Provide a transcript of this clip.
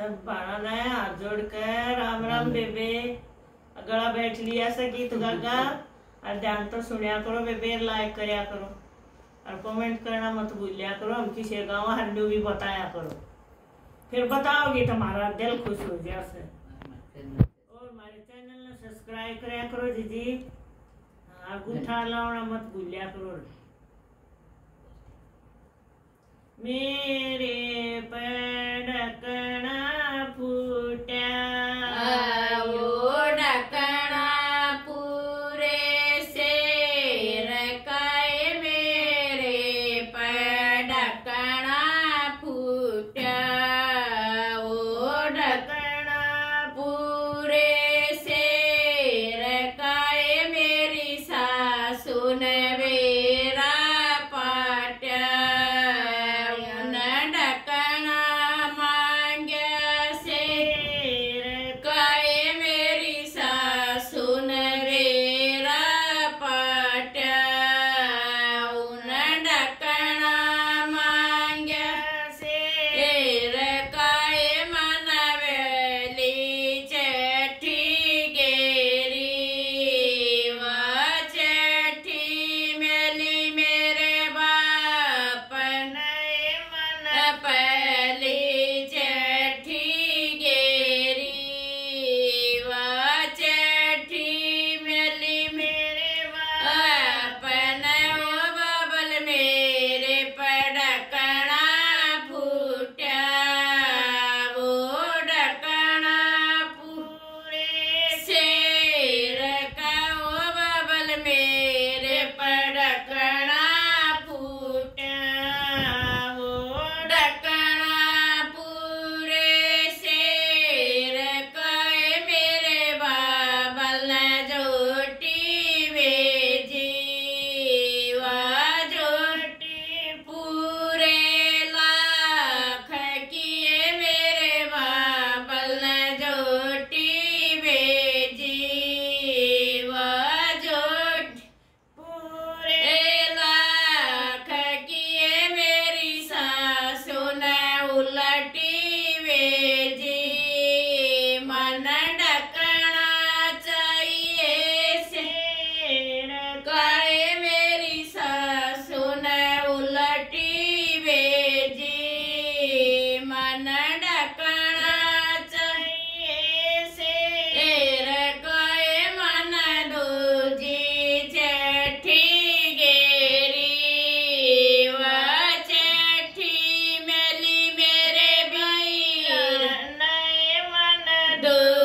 सब बारह है हाथ जोड़ कर राम राम बेबे। गला बैठ लिया से गीत गागा। और ध्यान तो सुनिया करो बेबे लाइक करया करो। और कमेंट करना मत भूलिया करो हम किसी गाँव हंडू भी बताया करो। फिर बताओगे तुम्हारा दिल खुश हो जाए से और हमारे चैनल ने सब्सक्राइब करया करो दीदी। हाँ गुठा लावना मत भूलिया करो। मेरे dadah.